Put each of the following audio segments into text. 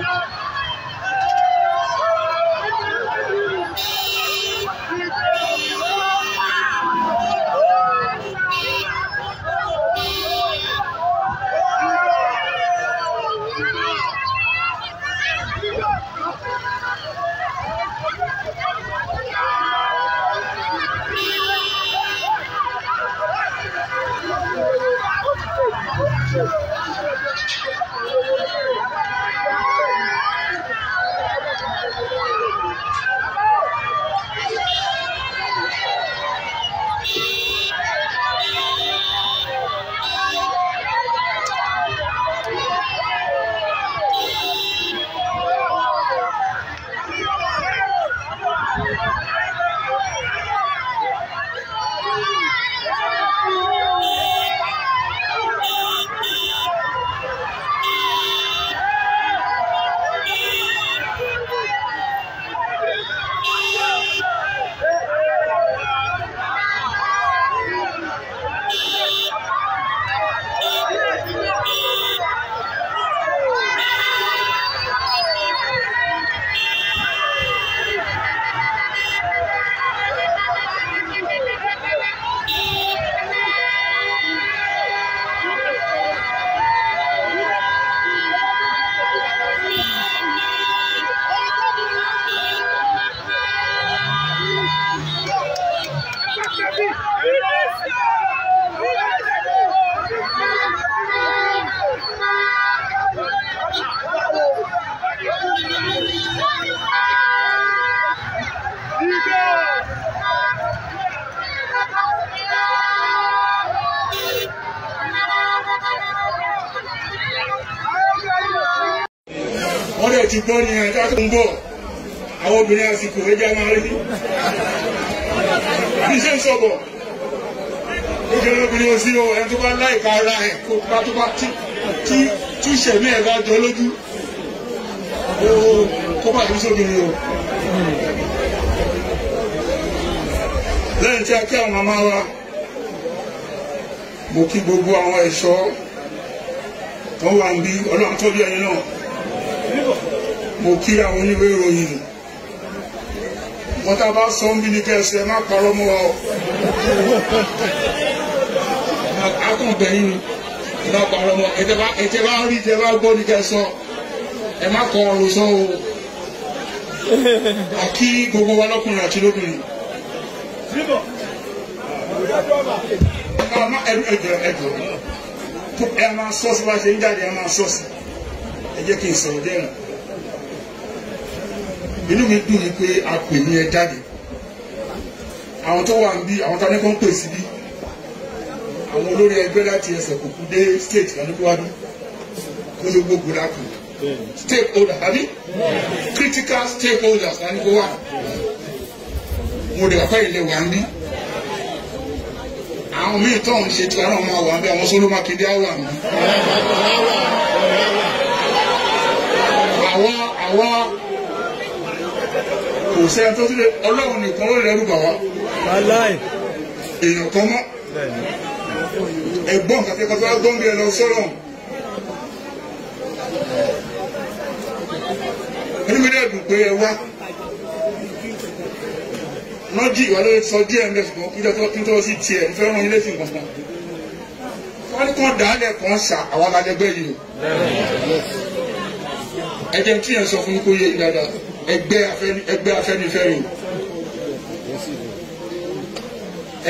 Let's go. Ti gbọ́ ní ẹ̀ka tó ń bọ̀. Àwọn obìnrin àsìkò ẹja máa rí. Bí ṣe ń sọ̀bọ̀. Kéré obìnrin òsì o ẹni tó bá láìka ara ẹ̀ kó bá tó bá tí tí ìṣẹ̀mí ẹ̀ bá jọ lójú. Kó bá tó sóbìnrin o. lẹ́yìn tí a kí àwọn màmá wa mo kí gbogbo àwọn ẹ̀ṣọ́. Tó wà ń bí ọlọ́run tó bí ẹyin náà mo kí àwọn oníwé ìròyìn wọ́n tá a bá sọ ń bí ní kẹsì ẹ má parọ́ mọ́ ọ akọ̀bẹ̀yìn ni. Ẹ má parọ́ mọ́. Ẹ tẹ́ bá rí tẹ́ bá gbọ́ ní kẹsọ ẹ má kọ ọrùn sọ o. Àkí gbogbo wa lọ́kùnrin àti lóbìnrin. Ẹjọ ẹjọ ẹ máa sọ́ọ̀sì bá ṣe ń jáde ẹ máa sọ́ọ̀sì ẹ jẹ́ kí n sọ̀rọ̀ dẹ́rùn inú mi dùn ní pé a pè ní ẹ jáde. Àwọn tó wà ń bí àwọn tó ní kó ń pè sí bí àwọn olórí ẹgbẹ́ láti ẹsẹ̀ kòkú dé state kaníkúwádú kó ló gbogbo dákú stakeholder tàbí critical stakeholders kaníkúwá mo dẹ̀ fẹ́ ilé wà ń bí. Àwọn míì tó ń ṣe tí wọn náà máa wà ń bí àwọn sóló mákindé á wà ń bí. Àwa àwa kò sẹ́ni tó tilẹ̀ ọlọ́run nìkan ló lẹ́rù bà wá. Èèyàn kan mọ́. Ẹ̀gbọ́n kàtẹ́ kàtẹ́ wá gbọ́n bí ẹ lọ sọ́rọ̀. Onímọ̀lẹ́ ẹ̀dùn pé ẹ wá. Nọ́jì ìwà lórí sọ díẹ̀ bẹ̀ ṣùgbọ́n kí tó kí tó sí tiẹ̀ ń fẹ́ràn ilé sí nǹkan wọ́n ní kàn dálẹ̀ kan ṣà àwọn alájẹgbẹ́ yìí ẹ jẹ́ tí yẹn sọ fún kó yé dáadáa ẹgbẹ́ ẹgbẹ́ afẹ́nifẹ́re.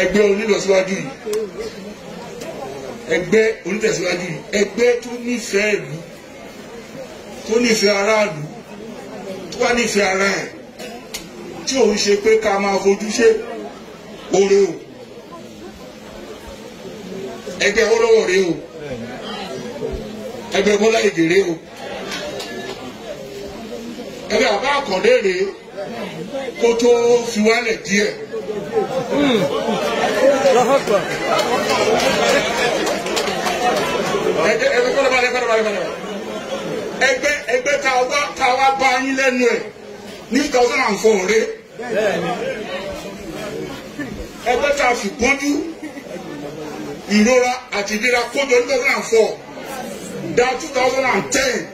Ẹgbẹ́ onílọsíwájú yìí. Ẹgbẹ́ onítẹ̀síwájú yìí. Ẹgbẹ́ tó nífẹ̀ẹ́ ìlú tó nífẹ̀ẹ́ aráàlú tó wá nífẹ̀ẹ́ ara ẹ̀ tí òun ṣe pé ká máa fojú ṣe oore o. Ẹgbẹ́ ọlọ́wọ́ rẹ o. Ẹgbẹ́ bọ́lá ìgè rẹ o ẹgbẹ́ àbá àkàndé rè é kó tó fi wálẹ̀ díẹ̀. ẹgbẹ́ ẹgbẹ́ tá a wá bá yín lẹ́nu ẹ̀ ní two thousand and four rè ẹgbẹ́ tá a fi pọ́njú ìrora àti ìlera kójọ ní two thousand and four. Dá two thousand and ten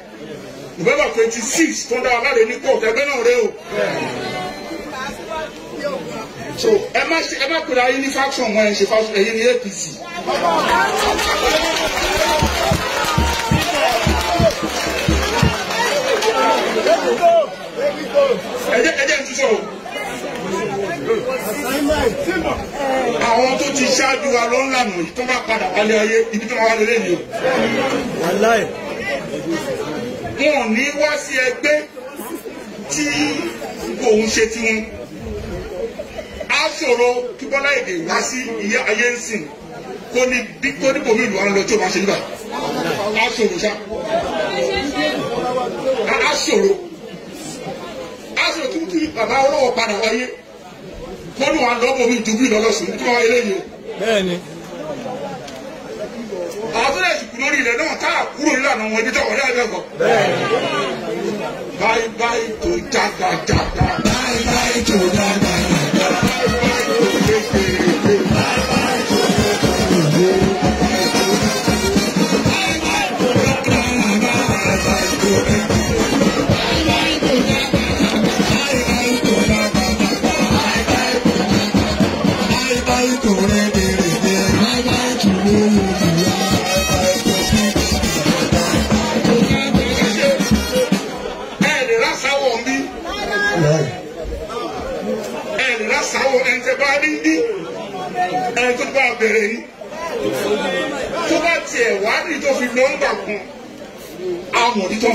november twenty six tó ń dá wa láre ní court ẹgbẹ́ náà rẹ o. so ẹ má ṣe ẹ má pèrè ayé ní faction wọn ẹ ṣe faction ẹ̀yin ní apc. ẹ jẹ́ ẹ jẹ́ àwọn tó ti ṣáájú. wa ló ń lànà yìí bá padà wálé ayé ibi tó máa wálé lẹ́yìn o. wọn ò ní wá sí ẹgbẹ́ tí òun ṣe tiwọn. a ṣòro kí bọ́lá èdè wá sí ìyá ayé ń sìn kó ní bí kó ní bòmí ìlú wa lọ tí o máa ṣe nígbà. a ṣòro ṣá. a ṣòro. a ṣòro kí kí bàbá olówó padà wáyé kó ní wọn lọ bòmí ìdúgbò ìlọlọsùn tí wọn wáyé lẹ́yìn o bẹ́ẹ̀ ni àwọn tó lórí ilẹ̀ náà tá a kúrò nílànà wọn ibi tó wọlé ẹgbẹ́ kan. báyìí báyìí tó jága jága. báyìí báyìí tó jága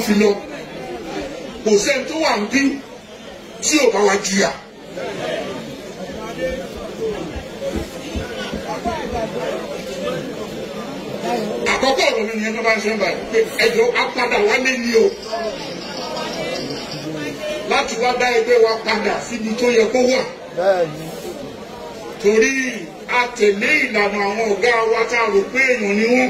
fi lọ. kò sẹ́ni tó wà ń bí tí ò bá wa jìyà. àkọ́kọ́ ọ̀rọ̀ mi nìyẹn tó bá ń báyìí pé ẹjọ́ apádà wálé ni o láti wá dá ẹgbẹ́ wa padà síbi tó yẹ kó wà torí a ìlànà àwọn ọ̀gá wa tá a rò pé èèyàn ni wọ́n.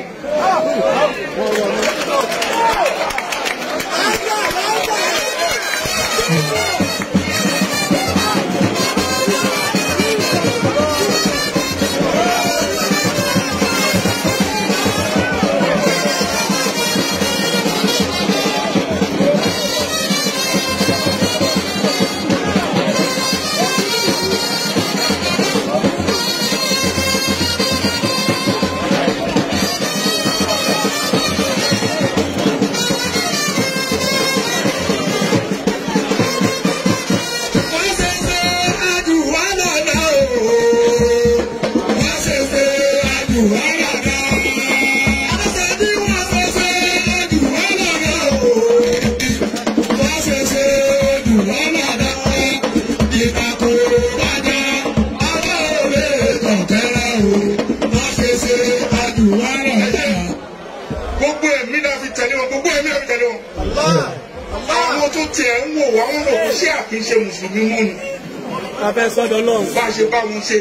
Sọ́dọ̀ lọ́hùn bá ṣe bá wọn ṣe.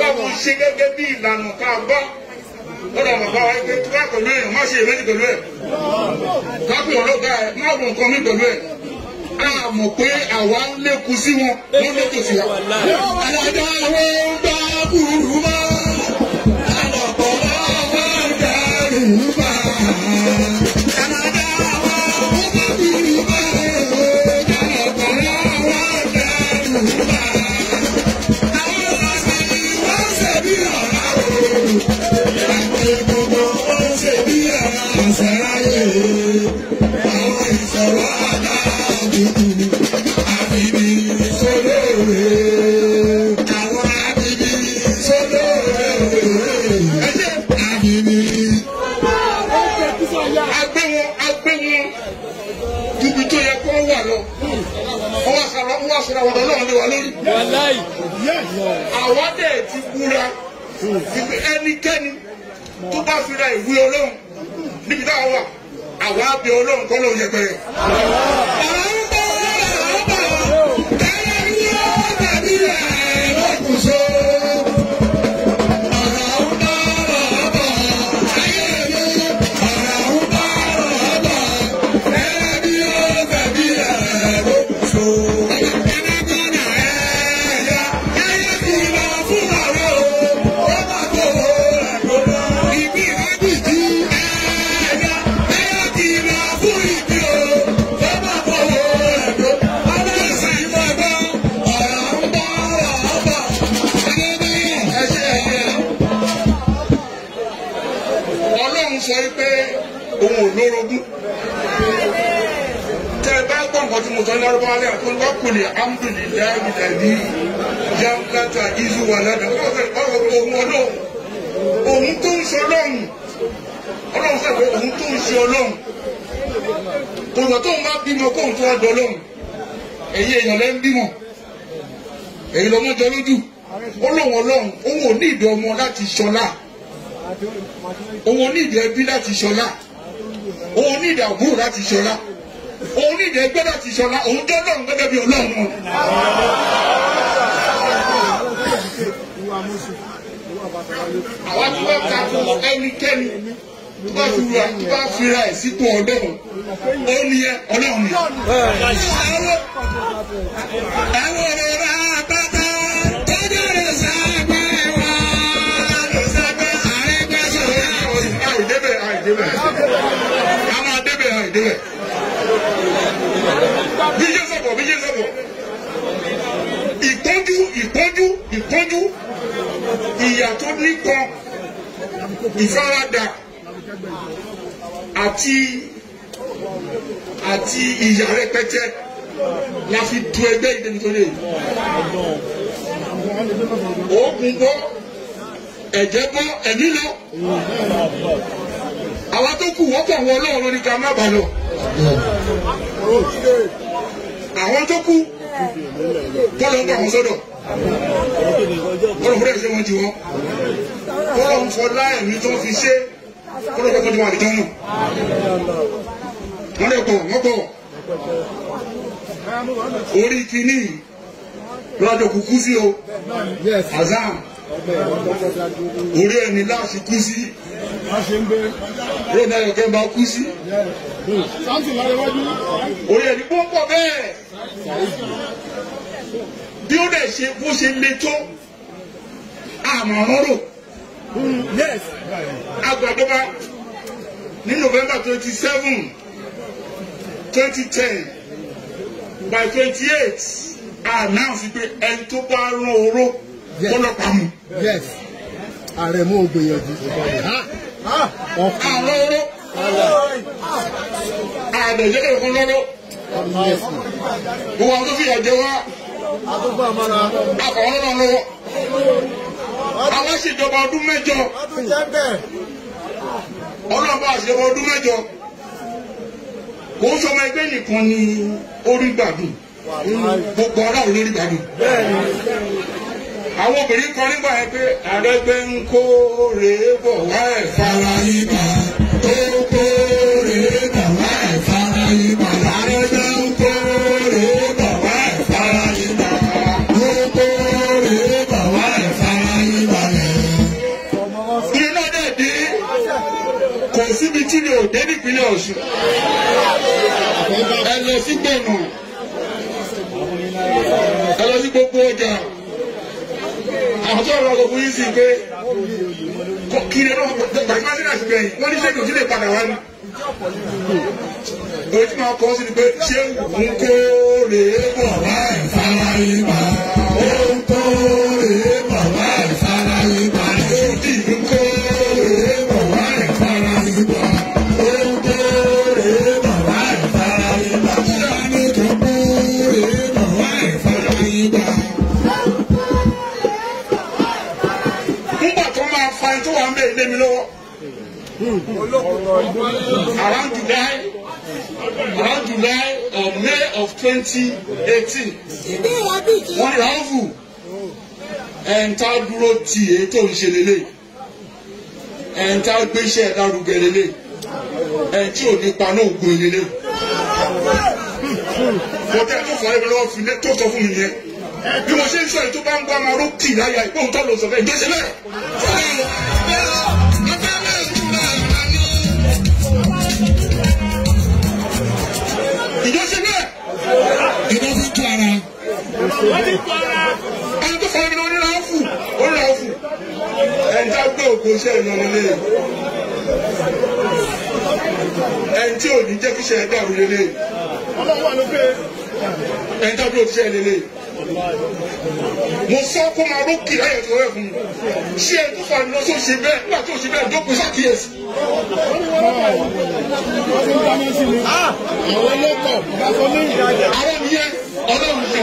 bá wọn ṣe gẹ́gẹ́ bí ìlànà tá a bá lọ́dọ̀ bàbá wa pé tó bá pẹ̀lú èèyàn má ṣe èméjì pẹ̀lú ẹ̀. kápẹ́ ọlọ́gá ẹ̀ má wọ nǹkan mi pẹ̀lú ẹ̀. a mọ̀ pé àwa ń lékun sí wọn wọ́n lékun sí wa. gbá kúrú mọ́ wàláì Àwa dẹ̀ ti búra. Ibi ẹnikẹ́ni tó bá fi ra ìwé ọlọ́run níbi táwa wà. Àwa bẹ ọlọ́run kọ́ lóun yẹpẹrẹ. Òun ò lórogún tẹ ẹ bá gbọ́ nǹkan tí mo sọ ní ọdún wálé àti amúdùnìláyì dàbí yàtà ìzú wà ládà ọ̀rọ̀ ohun ọlọ́run. Ohun tó ń ṣe ọlọ́run. Ọlọ́run fẹ́ pé ohun tó ń ṣe ọlọ́run. Kò lọ tó ń bá bímọ kóhun tó wá dọ ọlọ́run. Èyí èèyàn lẹ́ ń bímọ. Èyí lọ́mọ jọ lójú. Ó lóun ọlọ́run òun ò ní òun ní òun ní ìdí àbúrò láti ṣọlá. Òun ní ìdí ẹgbẹ́ láti ṣọlá. Òun jẹ́ ọlọ́run gẹ́gẹ́ bí ọlọ́run. Àwa tí wọ́n ta fún ẹnikẹ́ni tó bá fi ra tó bá fi ra ẹ̀ sípò ọlọ́run ó ní ẹ ọlọ́run ni. àwọn ọ̀rọ̀ rà àìdébẹ̀ bí yé sọ̀bọ̀ bí yé sọ̀bọ̀. Ìpọ́njú ìpọ́njú ìpọ́njú. Ìyà tó nípọn ìfaradà àti àti ìyà rẹpẹtẹ la fi tu ẹgbẹ́ tó lè oògùn bọ́ ẹ̀jẹ̀ bọ́ ẹ̀mí lọ àwa tó kù wọ́pọ̀ wọn ọlọ́run ní ká má bà lọ. Àwọn tó bọ́lá ń bá wọn sọ́dọ̀. Bọ́lá fúnra ẹ̀ṣẹ̀ wọn ti wọ́n. Ń fọlá ẹ̀mí tó fi ṣe. Bọ́lá kọ́kọ́ tó wà nìkan náà wọ́n lè pọ̀ wọ́n pọ̀. Orí kìíní lọ́jọ́ kúkú sí o. Azam orí ẹni láti kú sí. Lónà ẹ̀kẹ́ bá kú sí. Orí ẹni pọ́pọ̀ bẹ́ẹ̀. Bí ó dẹ̀ ṣe bó ṣe le tó àmọ̀ràn rò. Agbàdọ́gba ní November twenty seven twenty ten by twenty eight announce pé ẹni tó bá rán oró kó lọ pa mu. ààrẹ mú ògbìyànjú. àwọn oró àdèjẹ́ kẹ̀kọ́ lọ́rọ́ gbogbo àwọn tó fi àjẹ wá. Àkàwọn náà lọ́wọ́ àwọn ṣèjọba ọdún mẹ́jọ. Ọlọ́ba àṣẹwọ́ ọdún mẹ́jọ. Kò ń sọmọ ẹgbẹ́ nìkan ní orí gbàdùn gbogbo aráàlú lórí gbàdùn. Àwọn obìnrin kan nígbà yẹn pé àrẹgbẹ́ ń kó rèé bọ̀ wá fara yín kò síbi tí mi ò dé nípínlẹ̀ Ọ̀ṣun. Ẹ lọ sí gbọ̀nà ẹ lọ sí gbogbo ọjà tó rọrùn fún yín sí kiri náà bàtí máa ń sínú àtìgbẹ̀yìn wọ́n ní sẹ́yìn òsì padà wá ní. Tí máa kọ́ sí ni pé ṣé ń kó wá ìfara yín. Around July around July or May of twenty eighteen. Wọ́n ní ráfù ẹ̀ǹtà dúró ti èyí tó ń ṣe lélẹ̀. Ẹ̀ǹtà gbéṣẹ́ lárugẹ lélẹ̀. Ẹ̀ǹtí ò ní paná ògùn lélẹ̀. Bọ́tẹ́ tó fọ́ ẹ̀mí lọ́wọ́ fi lé tó sọ fún mi yẹn. Bí mo ṣe ń sọ èyí tó bá ń gbọ́ máa ró kì láyà ìpóhùn tó lọ sọ fẹ́ ìjọsìn bẹ́ẹ̀. Ẹni tó fọ ẹni lọ nílò áfù ó nílò áfù. ẹni tá gbé òkú iṣẹ́ ìlànà lé ẹni tí ò ní jẹ́ kí iṣẹ́ ẹ̀ dàrú lélẹ̀ ẹni tá gbé òkú iṣẹ́ lélẹ̀ mo sọ kó máa ró kì láyè tó rẹ fún mi ṣé ẹ tó fà ní lọ sóṣè bẹ́ẹ̀ nígbà tó ṣe bẹ́ẹ̀ jókòó ṣàkíyèsí. àwọn lọ́kọ̀ àwọn nìyẹn ọlọ́run ṣe.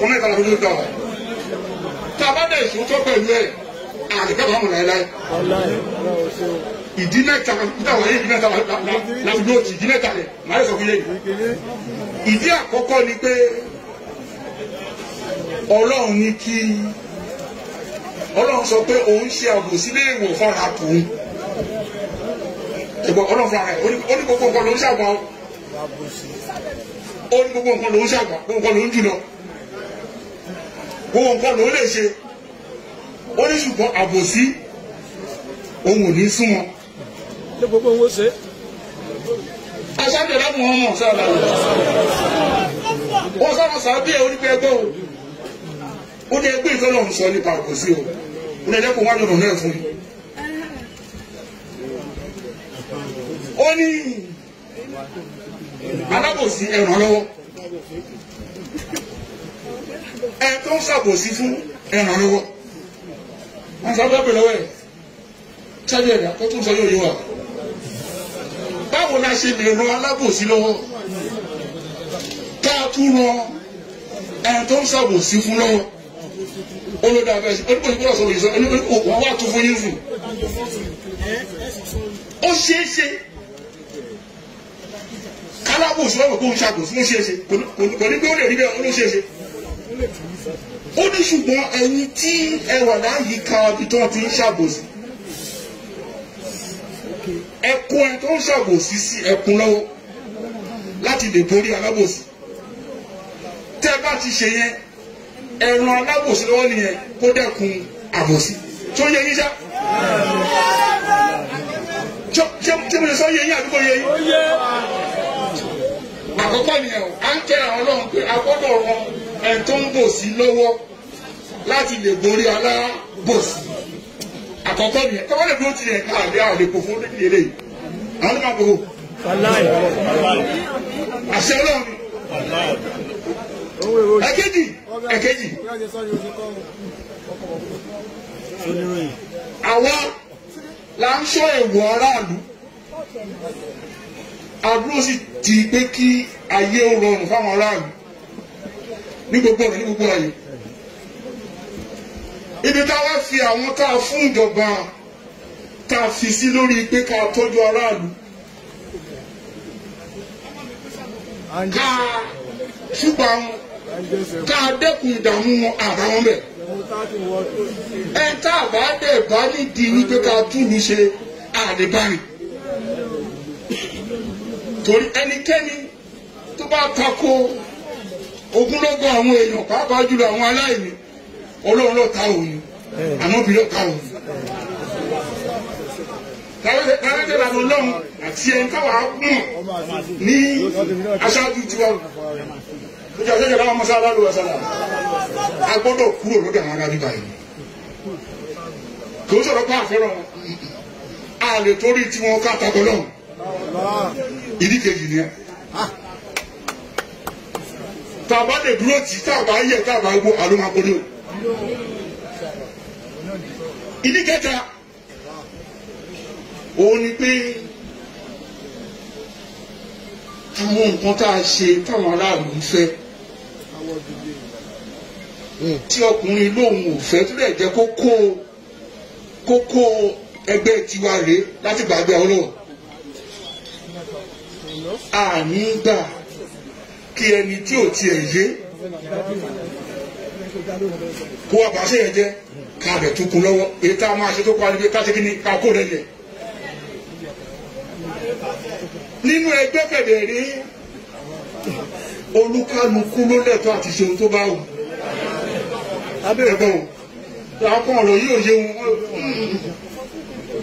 nǹkan mẹ́ta sí ìjà wa tá a bá dẹ̀ ìṣòótọ́ pẹ̀lú ẹ̀ láéláé wàláì ọlọ́run ṣe o. ìdí mẹ́ta wa yé ìdí mẹ́ta dúró sí ìdí mẹ́ta rẹ̀ màá yẹ sọ fún yéyí ìdí àkọ́kọ́ ni pé ọlọ́run ní kí ọlọ́run sọ pé òun ṣe àbòsí lé ìwọ̀ fọ́ra tòun. Ẹ̀gbọ́n ọlọ́run fúnra rẹ̀ ó ní gbogbo nǹkan ló ń ṣàgbà ó ní gbogbo nǹkan ló ń ṣàgbà gbogbo nǹkan ló ń gbogbo nǹkan ló lè ṣe. Ó ní ṣùgbọ́n àbòsí òun ò ní súnmọ́. Ní gbogbo owó ṣe. aṣáájú ẹ̀dá mọ̀ ọ́n mọ̀ sáà láwùjọ wọ́n sábà sábẹ́ ẹ̀ onígbẹ́ ẹgbẹ́ o. Ó ní ẹgbẹ́ ìtọ́lọ̀ ń sọ nípa àbòsí o. Ó ní ẹjẹ́ kó wá lọ́nà náà fún mi. ó ní alábòsí ẹ̀ràn lọ́wọ́ ẹ tó ń ṣàbòsí fún ẹ̀ràn lọ́wọ́ wọ́n sábẹ́ bẹ̀rẹ̀ lọ́wọ́ ẹ̀ ṣáájú ẹ̀dá tó tún sọ yóò yé wa báwo la ṣe lè ran alábòsí lọ́wọ́ ká tún ran ẹni tó ń ṣàbòsí fún lọ́wọ́ olódà abẹ́ ṣe onígbòsí gbọ́dọ̀ ìṣọ́ ẹni wọ́n wá tún fún yín fún ó ṣeé ṣe kálábòsí lọ́wọ́ kó ń ṣàbòsí ó ṣeé ṣe kò ní pé ó lè rí bẹ́ẹ̀ ó ló ṣeé ṣe ó ní ṣùgbọ́n ẹ̀yin tí ẹ wà láyìíká ibi tó ti ń ṣàbòsí. Ẹ tó ń ṣàbòsí sí ẹkún lọ́wọ́ láti lè borí alábòsí. Tẹ́ bá ti ṣe yẹn ẹran alábòsí lọ́wọ́ nìyẹn kó dẹ́kun àbòsí. Tó yẹ yín ṣá? Tí mo lè sọ yẹ yín àdúgbò yẹ yín àkọ́kọ́ nìyẹn o à ń kẹ́ àwọn ọlọ́run pé a gbọ́dọ̀ ran ẹ̀ tó ń bòsí lọ́wọ́ láti lè borí alábòsí. Àkọ́kọ́ nìyẹn tọ́wọ́ lè dúró tilẹ̀ ká àlẹ́ àwọn lè kó fún onídìí eléyìí àwọn ló máa àṣẹ ọlọ́run ni. Ẹ̀kejì ẹ̀kejì. Àwa la ń ṣọ́ èèwọ̀ aráàlú àdúró sì ti pé kí ayé ó rọrùn fáwọn aráàlú. Ní gbogbo ọ̀nà ní gbogbo ayé ibi tá a wá fi àwọn tá a fún ìjọba tá a fi sí lórí pé ká tọ́jú aráàlú. Ká ṣùgbọ́n ká dẹ́kun ìdààmú wọn àbáwọn bẹ̀. Ẹ tá a bá dẹ̀ bá nídìí wípé ká túlù ṣe àdébárì torí ẹnikẹ́ni tó bá tako ogunlọ́gọ̀ àwọn èèyàn pàápàá jùlọ àwọn aláìní ọlọ́run ló ta òun ànábì ló ta òun. Tàbí lànà ọlọ́run àti ẹni táwa mọ̀ ní aṣáájú tiwa. Ọjọ́ ìjọba ọmọ sáà lálùwẹ̀ sálà. A gbọ́dọ̀ kúrò lọ́dọ̀ àwọn ará bíbá yìí. Kò sọ̀rọ̀ pé àfẹ́ràn. A lè torí tiwọn ká takọ lọ́hùn. Ìdí kejì ni ẹ. Tàbá lè dúró tì tàbá yẹ tàbá gbó àlùmọ́kọ́lé o. Ìdí kẹta òun ni pé àwọn nǹkan tá a ṣe táwọn aráàlú ń fẹ́ tí ọkùnrin lóun ò fẹ́ tó lẹ̀ jẹ́ kókó kókó ẹgbẹ́ tiwa rèé láti gbàgbé àwọn àní gbà kí ẹni tí ò tiẹ̀ yé kó wá bàṣẹ yẹn jẹ ká bẹ̀ tó kun lọ́wọ́ èyí tá a máa ṣe tó parí pé ká ṣe kí ni ká kó rẹ̀ yẹ. nínú ẹgbẹ́ kẹ̀dẹ̀ rí olúkálukú ló lẹ́tọ́ àti ṣe ohun tó bá wù. abẹ́rẹ́ o àwọn ọ̀rọ̀ yìí ò yé wọn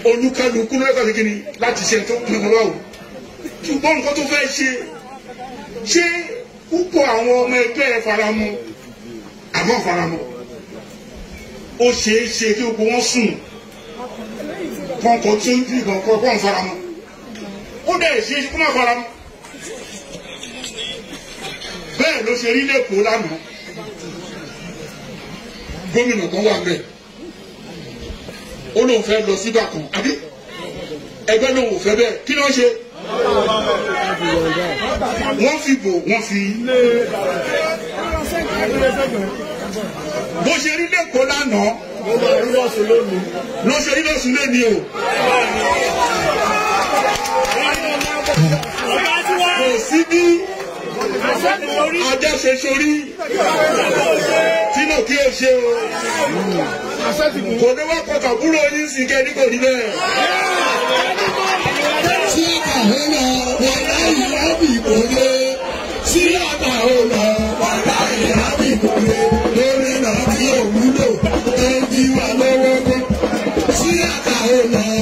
olúkálukú ló lẹ́tọ́ àti ṣe tó kún un lọ́wọ́ ṣùgbọ́n nǹkan tó fẹ́ ṣe ṣé púpọ̀ àwọn ọmọ ẹgbẹ́ ẹ faramọ́? Àmọ́ faramọ́. Ó ṣeé ṣe kí gbogbo wọn sùn. Kọ̀ọ̀kan tí ó ń di kọ̀ọ̀kan kọ́ ń fara mọ́ ó dẹ̀ ṣe é ṣe kó má fara mọ́ bẹ́ẹ̀ ló ṣe rí lẹ́kọ̀ọ́ lánàá. Gómìnà kan wà bẹ́ẹ̀ ó lóun fẹ́ lọ síbà kan àbí? Ẹgbẹ́ lóun ò fẹ́ bẹ́ẹ̀. Kí ló ń ṣe wọ́n fi bò wọ́n fi bó ṣe rí lẹ́kọ̀ọ́ lánàá. Ló ṣe rí lọ́sùn lẹ́ni o. Kò sí bí ajá ṣe sórí tí mo kí o ṣe o. Kò ní wá kọkà kúrò yín sí kẹ́ ní kò ní bẹ́ẹ̀ àhẹ́nà wọn láyé lábì ìbòlé sí àbà òlò wọn láyé lábì ìbòlé lórí náà tí òwúlò tó ń jí wa lọ́wọ́ sí àbà òlò.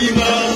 Prima.